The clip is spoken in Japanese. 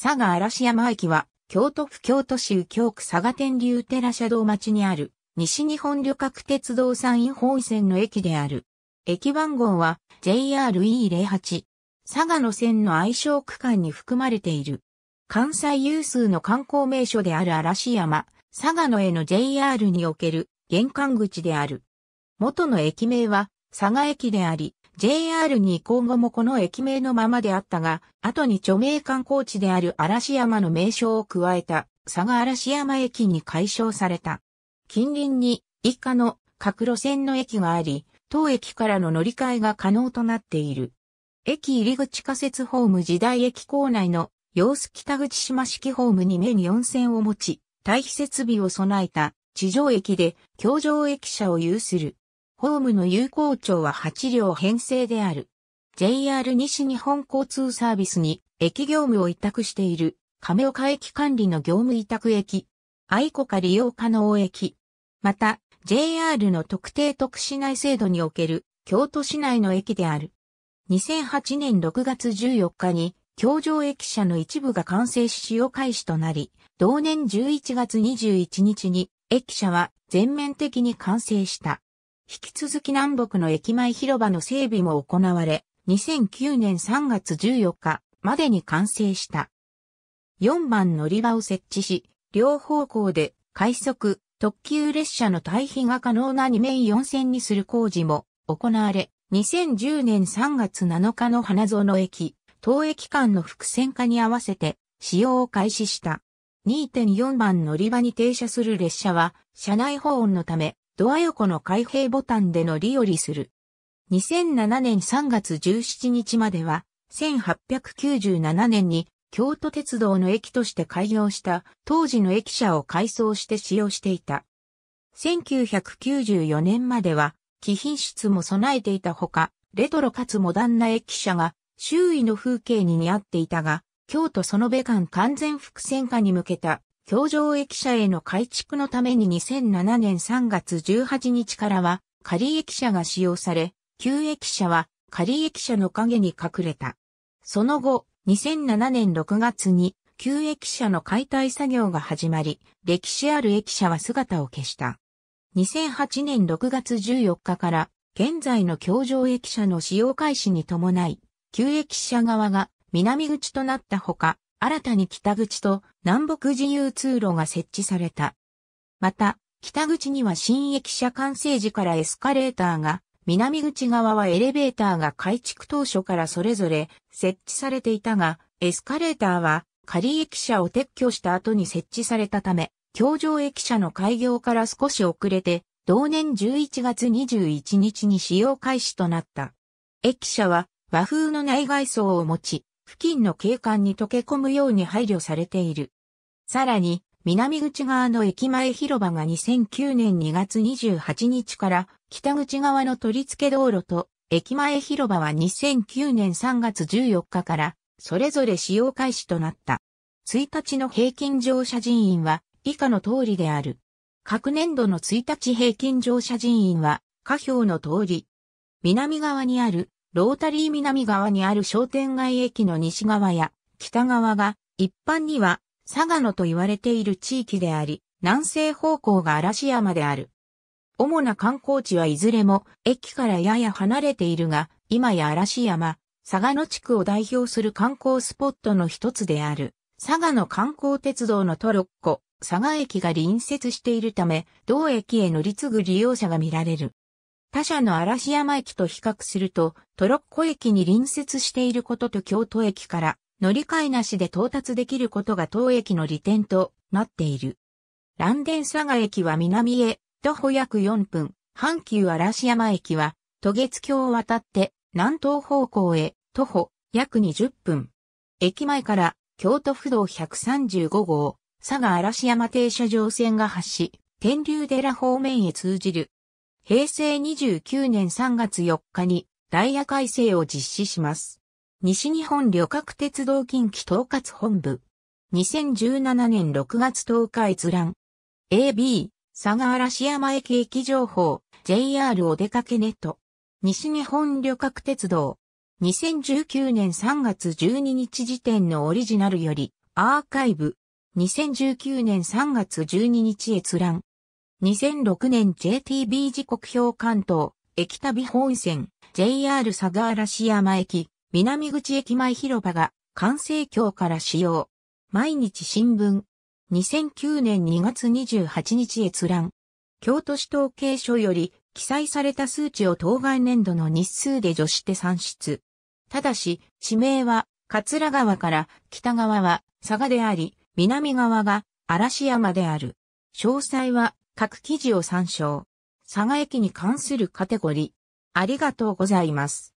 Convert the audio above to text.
佐賀嵐山駅は、京都府京都市右京区佐賀天竜寺車道町にある、西日本旅客鉄道山陰本線の駅である。駅番号は JRE08。佐賀の線の愛称区間に含まれている。関西有数の観光名所である嵐山、佐賀野への JR における玄関口である。元の駅名は佐賀駅であり、JR に移行後もこの駅名のままであったが、後に著名観光地である嵐山の名称を加えた佐賀嵐山駅に改称された。近隣に以下の各路線の駅があり、当駅からの乗り換えが可能となっている。駅入口仮設ホーム時代駅構内の様子北口島式ホームに目に4線を持ち、待避設備を備えた地上駅で橋上駅舎を有する。ホームの有効庁は8両編成である。JR 西日本交通サービスに駅業務を委託している亀岡駅管理の業務委託駅、愛子か利用可能駅、また JR の特定特市内制度における京都市内の駅である。2008年6月14日に橋上駅舎の一部が完成し使用開始となり、同年11月21日に駅舎は全面的に完成した。引き続き南北の駅前広場の整備も行われ、2009年3月14日までに完成した。4番乗り場を設置し、両方向で快速、特急列車の退避が可能な2面4線にする工事も行われ、2010年3月7日の花園駅、当駅間の複線化に合わせて使用を開始した。2.4番乗り場に停車する列車は、車内保温のため、ドア横の開閉ボタンで乗り降りする。2007年3月17日までは、1897年に京都鉄道の駅として開業した当時の駅舎を改装して使用していた。1994年までは、貴賓室も備えていたほか、レトロかつモダンな駅舎が周囲の風景に似合っていたが、京都その部間完全複線化に向けた橋上駅舎への改築のために2007年3月18日からは仮駅舎が使用され、旧駅舎は仮駅舎の影に隠れた。その後、2007年6月に旧駅舎の解体作業が始まり、歴史ある駅舎は姿を消した。2008年6月14日から現在の橋上駅舎の使用開始に伴い、旧駅舎側が南口となったほか、新たに北口と南北自由通路が設置された。また、北口には新駅舎完成時からエスカレーターが、南口側はエレベーターが改築当初からそれぞれ設置されていたが、エスカレーターは仮駅舎を撤去した後に設置されたため、橋上駅舎の開業から少し遅れて、同年11月21日に使用開始となった。駅舎は和風の内外装を持ち、付近の景観に溶け込むように配慮されている。さらに、南口側の駅前広場が2009年2月28日から北口側の取り付け道路と駅前広場は2009年3月14日からそれぞれ使用開始となった。1日の平均乗車人員は以下の通りである。各年度の1日平均乗車人員は下表の通り。南側にあるロータリー南側にある商店街駅の西側や北側が一般には佐賀野と言われている地域であり、南西方向が嵐山である。主な観光地はいずれも駅からやや離れているが、今や嵐山、佐賀野地区を代表する観光スポットの一つである。佐賀の観光鉄道のトロッコ、佐賀駅が隣接しているため、同駅へ乗り継ぐ利用者が見られる。他社の嵐山駅と比較すると、トロッコ駅に隣接していることと京都駅から乗り換えなしで到達できることが当駅の利点となっている。蘭電佐賀駅は南へ徒歩約4分、阪急嵐山駅は渡月橋を渡って南東方向へ徒歩約20分。駅前から京都府道135号、佐賀嵐山停車場線が発し、天竜寺方面へ通じる平成29年3月4日にダイヤ改正を実施します。西日本旅客鉄道近畿統括本部。2017年6月10日閲覧。AB、佐賀嵐山駅駅情報、JR お出かけネット。西日本旅客鉄道。2019年3月12日時点のオリジナルより、アーカイブ。2019年3月12日閲覧。2006年 JTB 時刻表関東、駅旅本線、JR 佐賀嵐山駅、南口駅前広場が完成橋から使用。毎日新聞。2009年2月28日閲覧。京都市統計書より記載された数値を当該年度の日数で除して算出。ただし、地名は桂川から北側は佐賀であり、南側が嵐山である。詳細は各記事を参照。佐賀駅に関するカテゴリー。ありがとうございます。